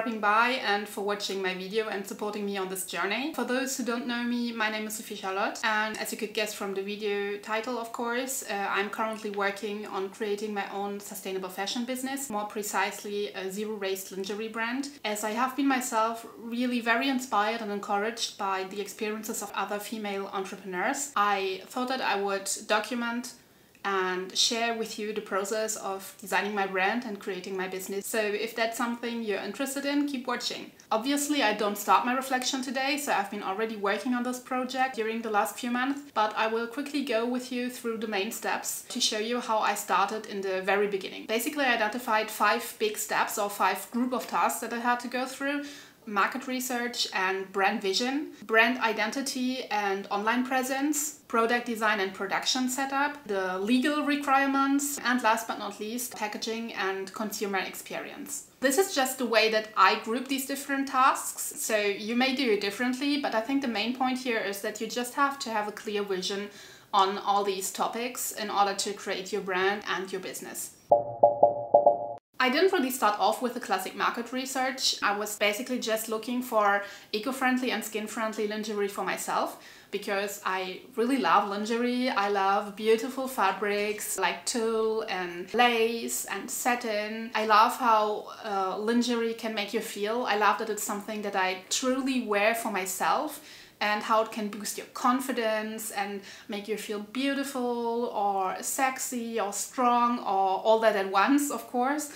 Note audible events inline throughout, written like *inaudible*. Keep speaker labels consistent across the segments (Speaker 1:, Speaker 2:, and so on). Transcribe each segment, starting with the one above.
Speaker 1: dropping by and for watching my video and supporting me on this journey. For those who don't know me, my name is Sophie Charlotte and as you could guess from the video title of course, uh, I'm currently working on creating my own sustainable fashion business, more precisely a zero waste lingerie brand. As I have been myself really very inspired and encouraged by the experiences of other female entrepreneurs, I thought that I would document and share with you the process of designing my brand and creating my business. So if that's something you're interested in, keep watching. Obviously, I don't start my reflection today, so I've been already working on this project during the last few months, but I will quickly go with you through the main steps to show you how I started in the very beginning. Basically, I identified five big steps or five group of tasks that I had to go through market research and brand vision, brand identity and online presence, product design and production setup, the legal requirements, and last but not least, packaging and consumer experience. This is just the way that I group these different tasks, so you may do it differently, but I think the main point here is that you just have to have a clear vision on all these topics in order to create your brand and your business. I didn't really start off with the classic market research. I was basically just looking for eco-friendly and skin-friendly lingerie for myself because I really love lingerie. I love beautiful fabrics like tulle and lace and satin. I love how uh, lingerie can make you feel. I love that it's something that I truly wear for myself and how it can boost your confidence and make you feel beautiful or sexy or strong or all that at once, of course.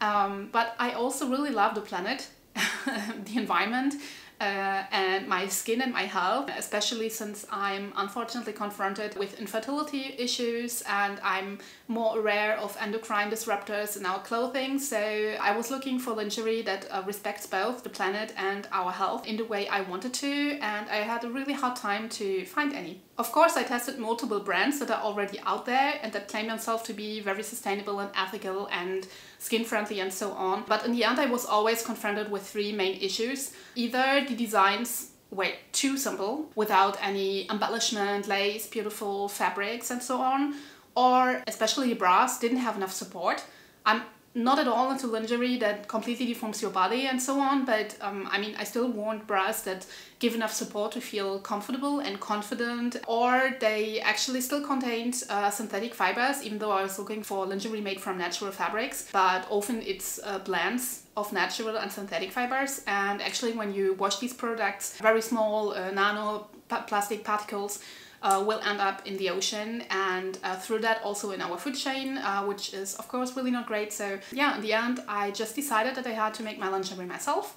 Speaker 1: Um, but I also really love the planet, *laughs* the environment, uh, and my skin and my health, especially since I'm unfortunately confronted with infertility issues and I'm more aware of endocrine disruptors in our clothing. So I was looking for lingerie that uh, respects both the planet and our health in the way I wanted to, and I had a really hard time to find any. Of course, I tested multiple brands that are already out there and that claim themselves to be very sustainable and ethical and skin friendly and so on. But in the end, I was always confronted with three main issues. Either the designs were too simple without any embellishment, lace, beautiful fabrics and so on, or especially the bras didn't have enough support. I'm not at all into lingerie that completely deforms your body and so on, but um, I mean, I still want bras that give enough support to feel comfortable and confident, or they actually still contained uh, synthetic fibers, even though I was looking for lingerie made from natural fabrics, but often it's uh, blends of natural and synthetic fibers. And actually, when you wash these products, very small uh, nano plastic particles uh, will end up in the ocean and uh, through that also in our food chain, uh, which is of course really not great. So yeah, in the end, I just decided that I had to make my lingerie myself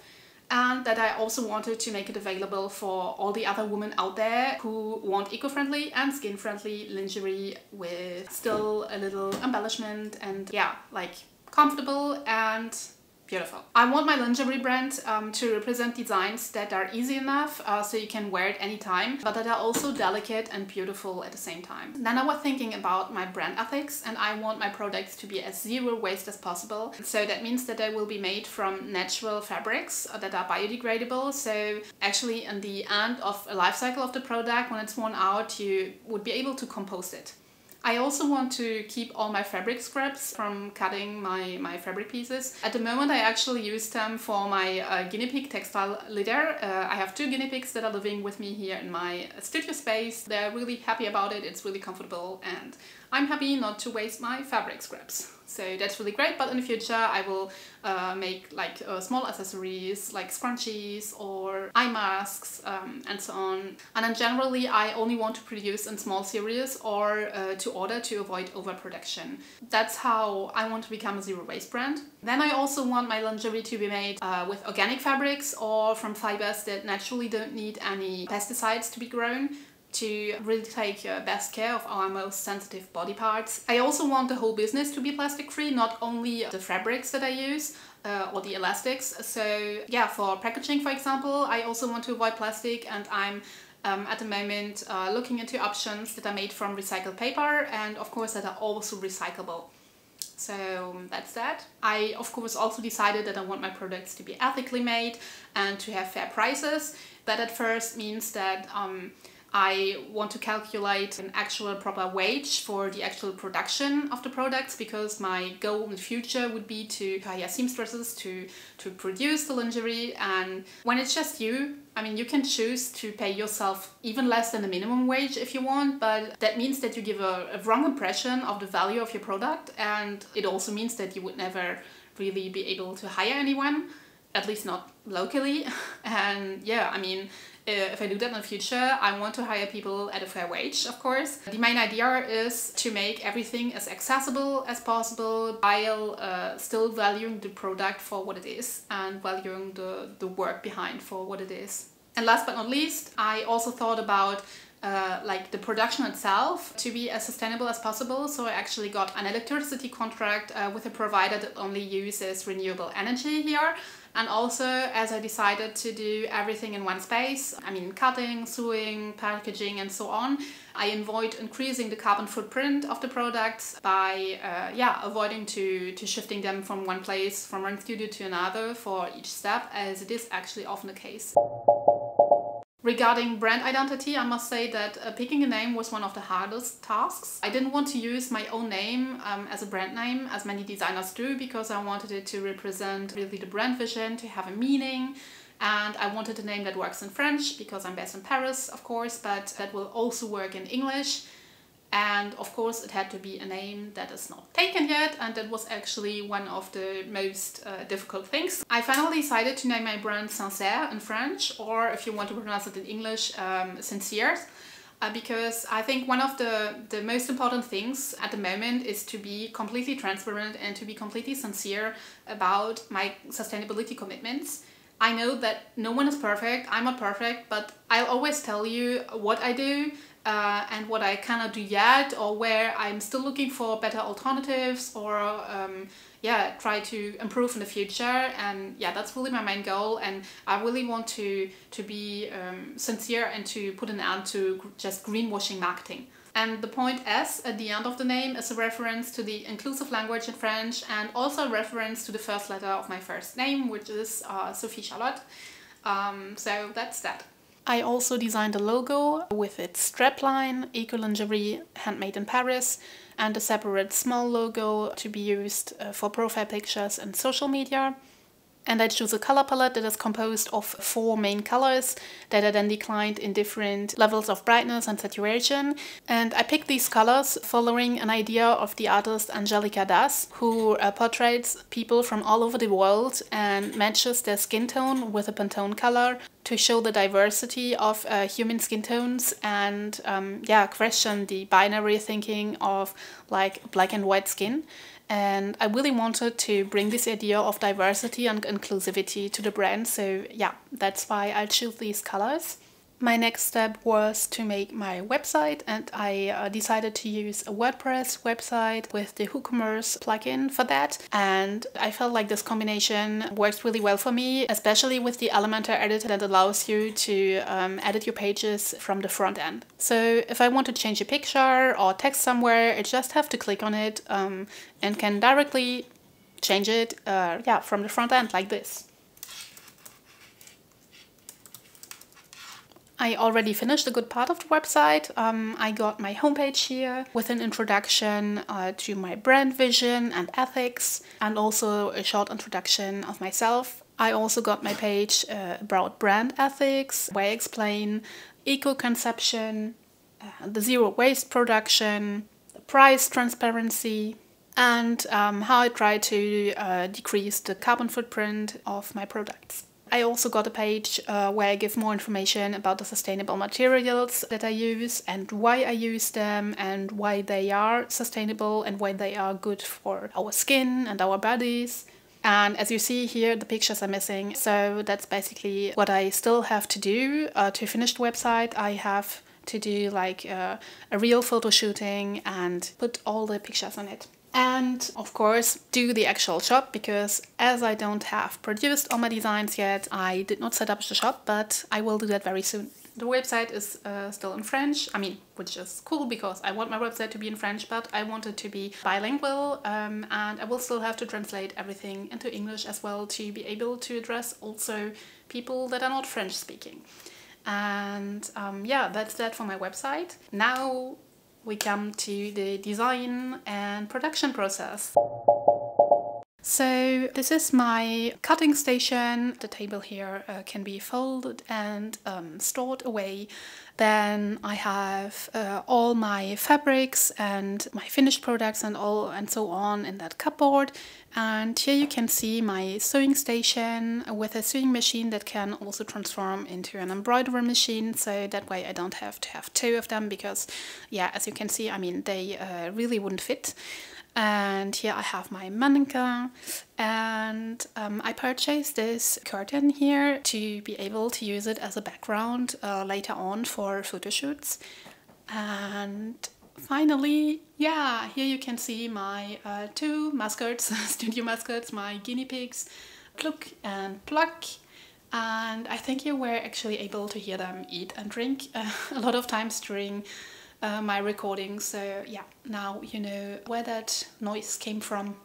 Speaker 1: and that I also wanted to make it available for all the other women out there who want eco-friendly and skin-friendly lingerie with still a little embellishment and yeah, like comfortable and Beautiful. I want my lingerie brand um, to represent designs that are easy enough uh, so you can wear it anytime, but that are also delicate and beautiful at the same time. Then I was thinking about my brand ethics and I want my products to be as zero waste as possible. So that means that they will be made from natural fabrics uh, that are biodegradable. So actually in the end of a life cycle of the product, when it's worn out, you would be able to compost it. I also want to keep all my fabric scraps from cutting my, my fabric pieces. At the moment I actually use them for my uh, guinea pig textile litter. Uh, I have two guinea pigs that are living with me here in my studio space. They're really happy about it, it's really comfortable and I'm happy not to waste my fabric scraps. So that's really great, but in the future I will uh, make like uh, small accessories like scrunchies or eye masks um, and so on. And then generally I only want to produce in small series or uh, to order to avoid overproduction. That's how I want to become a zero waste brand. Then I also want my lingerie to be made uh, with organic fabrics or from fibers that naturally don't need any pesticides to be grown to really take uh, best care of our most sensitive body parts. I also want the whole business to be plastic free, not only the fabrics that I use, uh, or the elastics. So yeah, for packaging, for example, I also want to avoid plastic and I'm um, at the moment uh, looking into options that are made from recycled paper and of course that are also recyclable. So that's that. I of course also decided that I want my products to be ethically made and to have fair prices. That at first means that um, I want to calculate an actual proper wage for the actual production of the products because my goal in the future would be to hire seamstresses to, to produce the lingerie. And when it's just you, I mean, you can choose to pay yourself even less than the minimum wage if you want, but that means that you give a, a wrong impression of the value of your product. And it also means that you would never really be able to hire anyone, at least not locally. *laughs* and yeah, I mean, if I do that in the future, I want to hire people at a fair wage, of course. The main idea is to make everything as accessible as possible while uh, still valuing the product for what it is and valuing the, the work behind for what it is. And last but not least, I also thought about uh, like the production itself to be as sustainable as possible. So I actually got an electricity contract uh, with a provider that only uses renewable energy here. And also, as I decided to do everything in one space, I mean, cutting, sewing, packaging, and so on, I avoid increasing the carbon footprint of the products by, uh, yeah, avoiding to, to shifting them from one place, from one studio to another for each step, as it is actually often the case. Regarding brand identity, I must say that uh, picking a name was one of the hardest tasks. I didn't want to use my own name um, as a brand name, as many designers do, because I wanted it to represent really the brand vision, to have a meaning. And I wanted a name that works in French, because I'm based in Paris, of course, but that will also work in English and of course it had to be a name that is not taken yet and that was actually one of the most uh, difficult things. I finally decided to name my brand Sincère in French or if you want to pronounce it in English, um, Sincere. Uh, because I think one of the, the most important things at the moment is to be completely transparent and to be completely sincere about my sustainability commitments. I know that no one is perfect, I'm not perfect, but I'll always tell you what I do, uh, and what I cannot do yet or where I'm still looking for better alternatives or um, yeah try to improve in the future and yeah that's really my main goal and I really want to to be um, sincere and to put an end to just greenwashing marketing. And the point S at the end of the name is a reference to the inclusive language in French and also a reference to the first letter of my first name, which is uh, Sophie Charlotte. Um, so that's that. I also designed a logo with its strapline, Eco Lingerie, handmade in Paris, and a separate small logo to be used uh, for profile pictures and social media. And I choose a color palette that is composed of four main colors that are then declined in different levels of brightness and saturation. And I picked these colors following an idea of the artist Angelica Dass, who uh, portraits people from all over the world and matches their skin tone with a Pantone color to show the diversity of uh, human skin tones and um, yeah question the binary thinking of like black and white skin and I really wanted to bring this idea of diversity and inclusivity to the brand so yeah that's why I choose these colors. My next step was to make my website and I uh, decided to use a WordPress website with the WooCommerce plugin for that and I felt like this combination works really well for me especially with the Elementor editor that allows you to um, edit your pages from the front end. So if I want to change a picture or text somewhere I just have to click on it um, and can directly change it uh, yeah, from the front end like this. I already finished a good part of the website. Um, I got my homepage here with an introduction uh, to my brand vision and ethics and also a short introduction of myself. I also got my page uh, about brand ethics where I explain eco-conception, uh, the zero waste production, price transparency, and um, how I try to uh, decrease the carbon footprint of my products. I also got a page uh, where I give more information about the sustainable materials that I use and why I use them and why they are sustainable and why they are good for our skin and our bodies. And as you see here, the pictures are missing. So that's basically what I still have to do uh, to finish the website. I have to do like uh, a real photo shooting and put all the pictures on it and of course do the actual shop because as I don't have produced all my designs yet I did not set up the shop but I will do that very soon. The website is uh, still in French, I mean, which is cool because I want my website to be in French, but I want it to be bilingual um, and I will still have to translate everything into English as well to be able to address also people that are not French speaking. And um, yeah, that's that for my website. Now we come to the design and production process. So this is my cutting station. The table here uh, can be folded and um, stored away. Then I have uh, all my fabrics and my finished products and all and so on in that cupboard. And here you can see my sewing station with a sewing machine that can also transform into an embroidery machine. So that way I don't have to have two of them because yeah, as you can see, I mean, they uh, really wouldn't fit and here I have my mannequin. And um, I purchased this curtain here to be able to use it as a background uh, later on for photo shoots and finally yeah here you can see my uh, two mascots *laughs* studio mascots my guinea pigs Pluck and Pluck and I think you were actually able to hear them eat and drink uh, *laughs* a lot of times during uh, my recording. So yeah, now you know where that noise came from.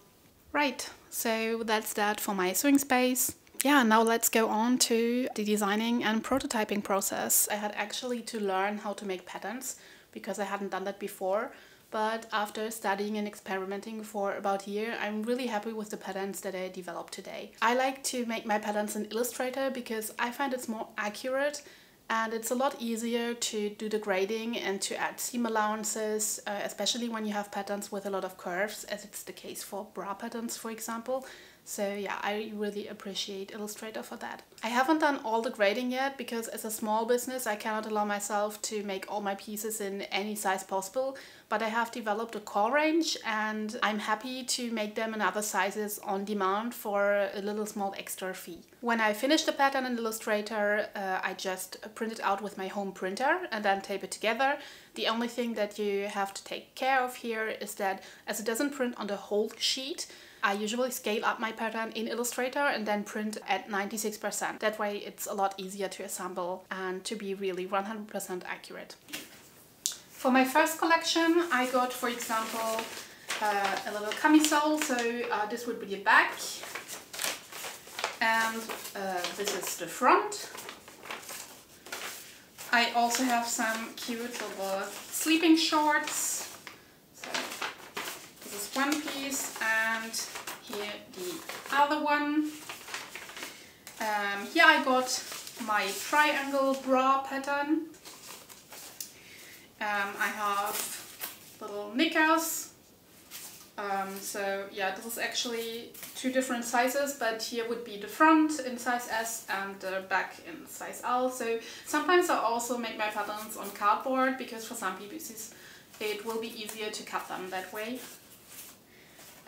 Speaker 1: Right, so that's that for my sewing space. Yeah, now let's go on to the designing and prototyping process. I had actually to learn how to make patterns because I hadn't done that before. But after studying and experimenting for about a year, I'm really happy with the patterns that I developed today. I like to make my patterns in Illustrator because I find it's more accurate and it's a lot easier to do the grading and to add seam allowances, uh, especially when you have patterns with a lot of curves, as it's the case for bra patterns, for example. So yeah, I really appreciate Illustrator for that. I haven't done all the grading yet because as a small business I cannot allow myself to make all my pieces in any size possible but I have developed a core range and I'm happy to make them in other sizes on demand for a little small extra fee. When I finish the pattern in Illustrator uh, I just print it out with my home printer and then tape it together. The only thing that you have to take care of here is that as it doesn't print on the whole sheet I usually scale up my pattern in Illustrator and then print at 96%. That way it's a lot easier to assemble and to be really 100% accurate. For my first collection I got for example uh, a little camisole, so uh, this would be the back and uh, this is the front. I also have some cute little sleeping shorts. So this is one piece and here the other one. Um, here I got my triangle bra pattern. Um, I have little knickers. Um, so yeah, this is actually two different sizes, but here would be the front in size S and the back in size L. So sometimes I also make my patterns on cardboard because for some pieces it will be easier to cut them that way.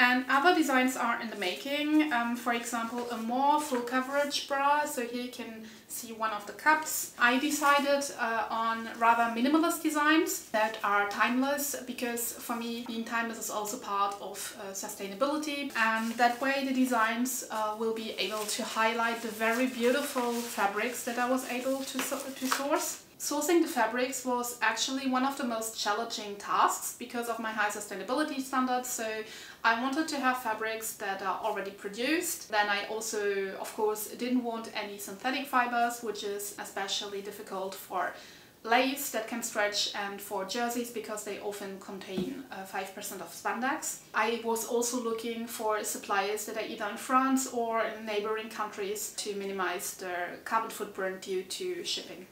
Speaker 1: And other designs are in the making, um, for example a more full coverage bra, so here you can see one of the cups. I decided uh, on rather minimalist designs that are timeless because for me being timeless is also part of uh, sustainability and that way the designs uh, will be able to highlight the very beautiful fabrics that I was able to, so to source. Sourcing the fabrics was actually one of the most challenging tasks because of my high sustainability standards. So I wanted to have fabrics that are already produced. Then I also, of course, didn't want any synthetic fibers, which is especially difficult for lace that can stretch and for jerseys because they often contain 5% uh, of spandex. I was also looking for suppliers that are either in France or in neighboring countries to minimize their carbon footprint due to shipping.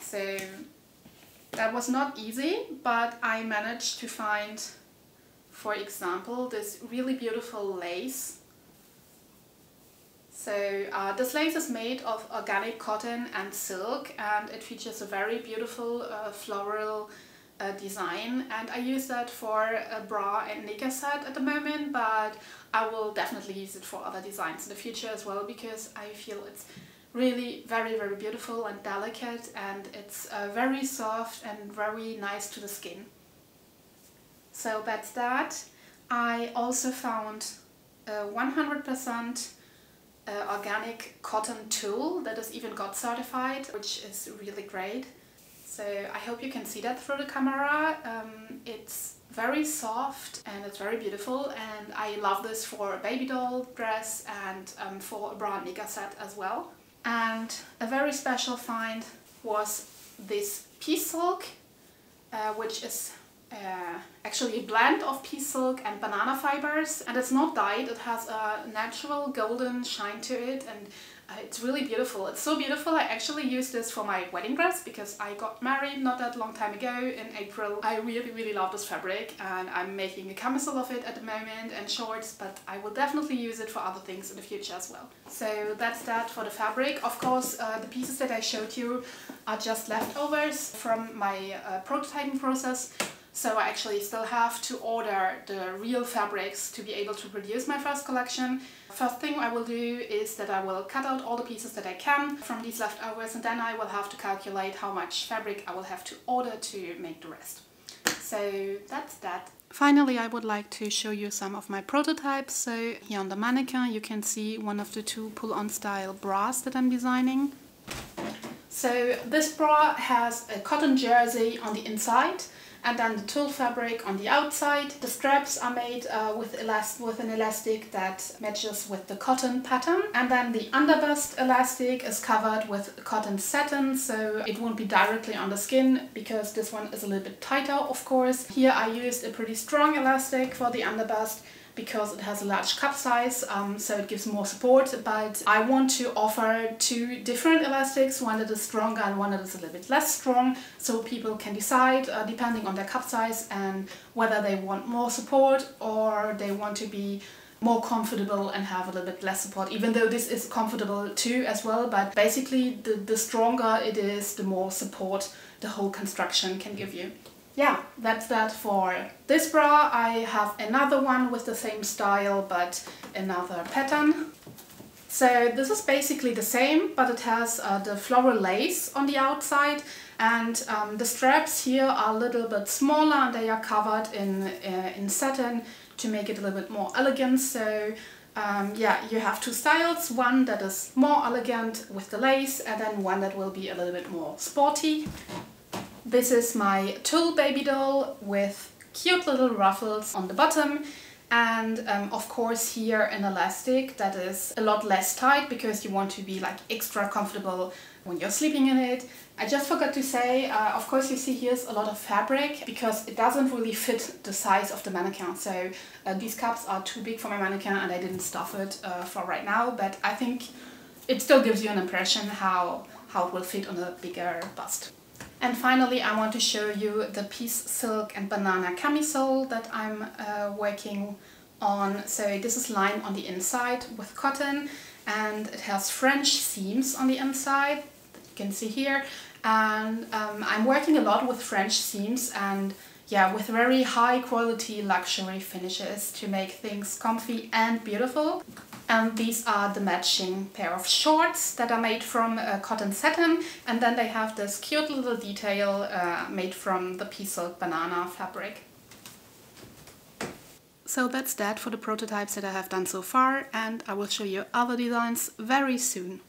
Speaker 1: So that was not easy, but I managed to find, for example, this really beautiful lace. So uh, this lace is made of organic cotton and silk and it features a very beautiful uh, floral uh, design and I use that for a bra and knicker set at the moment but I will definitely use it for other designs in the future as well because I feel it's really very very beautiful and delicate and it's uh, very soft and very nice to the skin. So that's that. I also found a 100% uh, organic cotton tulle that is even GOTS certified which is really great. So I hope you can see that through the camera. Um, it's very soft and it's very beautiful and I love this for a baby doll dress and um, for a bra knicker set as well. And a very special find was this peace silk, uh, which is uh, actually a blend of peace silk and banana fibers. And it's not dyed it has a natural golden shine to it. And it's really beautiful. It's so beautiful. I actually used this for my wedding dress because I got married not that long time ago in April. I really, really love this fabric and I'm making a camisole of it at the moment and shorts, but I will definitely use it for other things in the future as well. So that's that for the fabric. Of course, uh, the pieces that I showed you are just leftovers from my uh, prototyping process. So I actually still have to order the real fabrics to be able to produce my first collection. First thing I will do is that I will cut out all the pieces that I can from these leftovers and then I will have to calculate how much fabric I will have to order to make the rest. So that's that. Finally, I would like to show you some of my prototypes. So here on the mannequin you can see one of the two pull-on style bras that I'm designing. So this bra has a cotton jersey on the inside and then the tulle fabric on the outside. The straps are made uh, with, elast with an elastic that matches with the cotton pattern and then the underbust elastic is covered with cotton satin so it won't be directly on the skin because this one is a little bit tighter of course. Here I used a pretty strong elastic for the underbust because it has a large cup size um, so it gives more support but I want to offer two different elastics one that is stronger and one that is a little bit less strong so people can decide uh, depending on their cup size and whether they want more support or they want to be more comfortable and have a little bit less support even though this is comfortable too as well but basically the, the stronger it is the more support the whole construction can give you yeah, that's that for this bra. I have another one with the same style but another pattern. So this is basically the same, but it has uh, the floral lace on the outside and um, the straps here are a little bit smaller and they are covered in, uh, in satin to make it a little bit more elegant. So um, yeah, you have two styles, one that is more elegant with the lace and then one that will be a little bit more sporty. This is my tulle baby doll with cute little ruffles on the bottom and um, of course here an elastic that is a lot less tight because you want to be like extra comfortable when you're sleeping in it. I just forgot to say, uh, of course you see here's a lot of fabric because it doesn't really fit the size of the mannequin. So uh, these cups are too big for my mannequin and I didn't stuff it uh, for right now, but I think it still gives you an impression how, how it will fit on a bigger bust. And finally I want to show you the peace silk and banana camisole that I'm uh, working on. So this is lined on the inside with cotton and it has French seams on the inside you can see here and um, I'm working a lot with French seams and yeah with very high quality luxury finishes to make things comfy and beautiful and these are the matching pair of shorts that are made from uh, cotton satin and then they have this cute little detail uh, made from the peace silk banana fabric. So that's that for the prototypes that I have done so far and I will show you other designs very soon.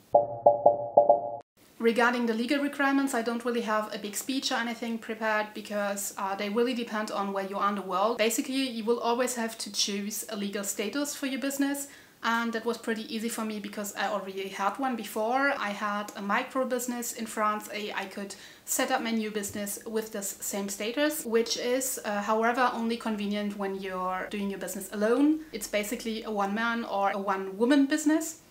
Speaker 1: Regarding the legal requirements, I don't really have a big speech or anything prepared because uh, they really depend on where you are in the world. Basically, you will always have to choose a legal status for your business and that was pretty easy for me because I already had one before. I had a micro business in France. I could set up my new business with this same status, which is, uh, however, only convenient when you're doing your business alone. It's basically a one-man or a one-woman business.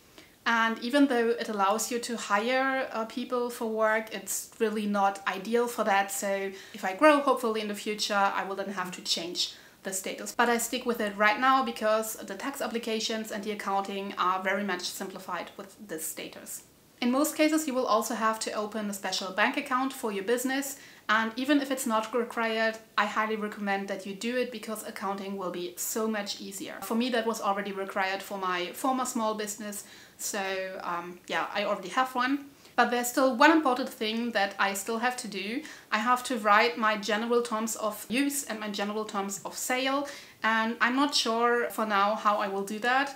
Speaker 1: And even though it allows you to hire uh, people for work, it's really not ideal for that. So if I grow, hopefully in the future, I will then have to change the status. But I stick with it right now because the tax applications and the accounting are very much simplified with this status. In most cases you will also have to open a special bank account for your business and even if it's not required, I highly recommend that you do it because accounting will be so much easier. For me that was already required for my former small business, so um, yeah, I already have one. But there's still one important thing that I still have to do. I have to write my general terms of use and my general terms of sale and I'm not sure for now how I will do that.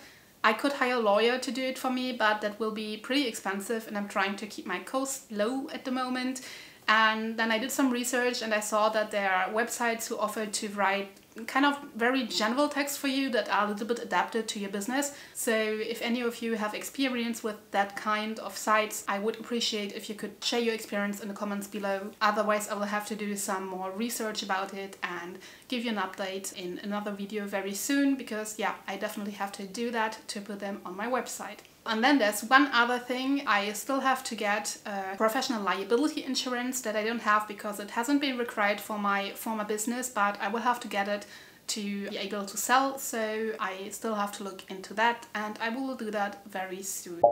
Speaker 1: I could hire a lawyer to do it for me, but that will be pretty expensive and I'm trying to keep my costs low at the moment. And then I did some research and I saw that there are websites who offer to write kind of very general texts for you that are a little bit adapted to your business. So if any of you have experience with that kind of sites, I would appreciate if you could share your experience in the comments below. Otherwise, I will have to do some more research about it and give you an update in another video very soon because yeah, I definitely have to do that to put them on my website. And then there's one other thing, I still have to get uh, professional liability insurance that I don't have because it hasn't been required for my former business, but I will have to get it to be able to sell, so I still have to look into that and I will do that very soon.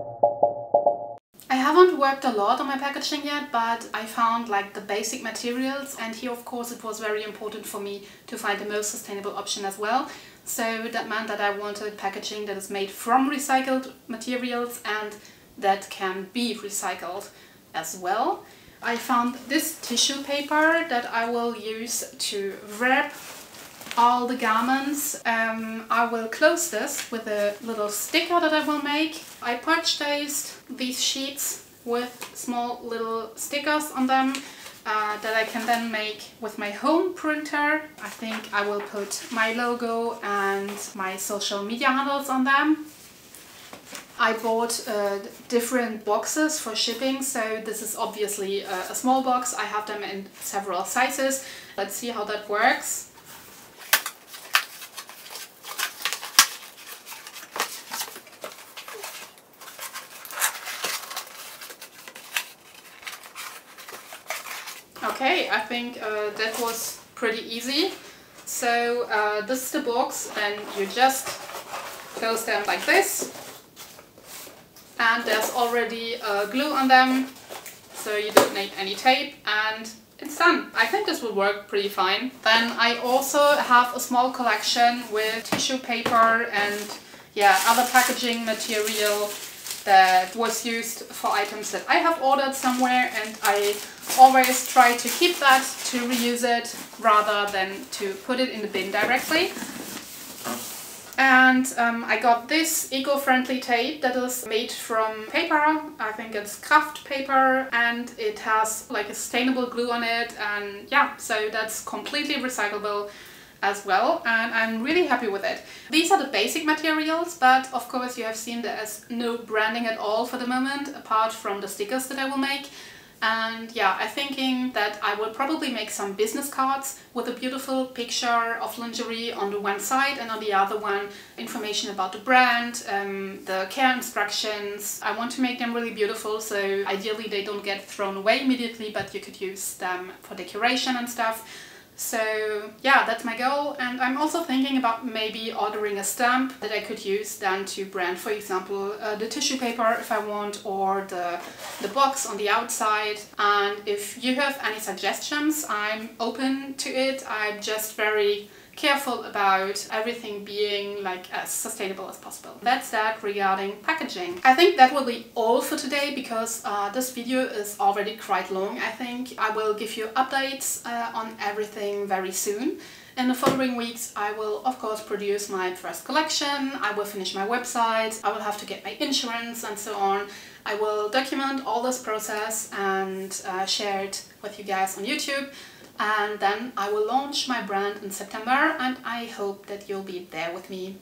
Speaker 1: I haven't worked a lot on my packaging yet, but I found like the basic materials and here of course it was very important for me to find the most sustainable option as well. So that meant that I wanted packaging that is made from recycled materials and that can be recycled as well. I found this tissue paper that I will use to wrap all the garments. Um, I will close this with a little sticker that I will make. I purchased these sheets with small little stickers on them uh, that I can then make with my home printer. I think I will put my logo and my social media handles on them. I bought uh, different boxes for shipping, so this is obviously a, a small box. I have them in several sizes. Let's see how that works. Okay, I think uh, that was pretty easy. So uh, this is the box and you just close them like this. And there's already uh, glue on them, so you don't need any tape and it's done. I think this will work pretty fine. Then I also have a small collection with tissue paper and yeah, other packaging material that was used for items that I have ordered somewhere and I always try to keep that to reuse it rather than to put it in the bin directly. And um, I got this eco-friendly tape that is made from paper, I think it's kraft paper and it has like a sustainable glue on it and yeah, so that's completely recyclable as well and I'm really happy with it. These are the basic materials but of course you have seen there's no branding at all for the moment apart from the stickers that I will make and yeah, I'm thinking that I will probably make some business cards with a beautiful picture of lingerie on the one side and on the other one information about the brand, um, the care instructions. I want to make them really beautiful so ideally they don't get thrown away immediately but you could use them for decoration and stuff. So yeah, that's my goal and I'm also thinking about maybe ordering a stamp that I could use then to brand, for example, uh, the tissue paper if I want or the, the box on the outside. And if you have any suggestions, I'm open to it. I'm just very careful about everything being like as sustainable as possible. That's that regarding packaging. I think that will be all for today because uh, this video is already quite long I think. I will give you updates uh, on everything very soon. In the following weeks I will of course produce my first collection, I will finish my website, I will have to get my insurance and so on. I will document all this process and uh, share it with you guys on YouTube and then I will launch my brand in September and I hope that you'll be there with me.